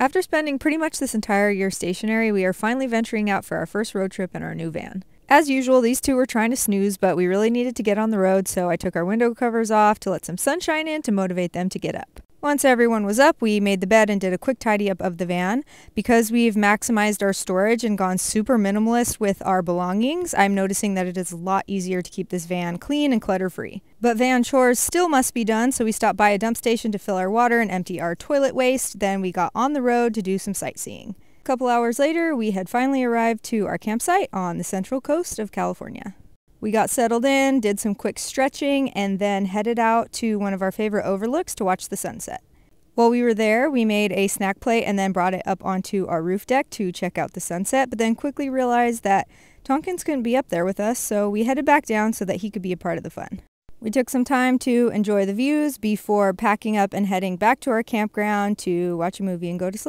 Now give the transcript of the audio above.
After spending pretty much this entire year stationary, we are finally venturing out for our first road trip in our new van. As usual, these two were trying to snooze, but we really needed to get on the road, so I took our window covers off to let some sunshine in to motivate them to get up. Once everyone was up, we made the bed and did a quick tidy up of the van. Because we've maximized our storage and gone super minimalist with our belongings, I'm noticing that it is a lot easier to keep this van clean and clutter free. But van chores still must be done, so we stopped by a dump station to fill our water and empty our toilet waste. Then we got on the road to do some sightseeing. A couple hours later, we had finally arrived to our campsite on the central coast of California. We got settled in, did some quick stretching, and then headed out to one of our favorite overlooks to watch the sunset. While we were there, we made a snack plate and then brought it up onto our roof deck to check out the sunset, but then quickly realized that Tompkins couldn't be up there with us, so we headed back down so that he could be a part of the fun. We took some time to enjoy the views before packing up and heading back to our campground to watch a movie and go to sleep.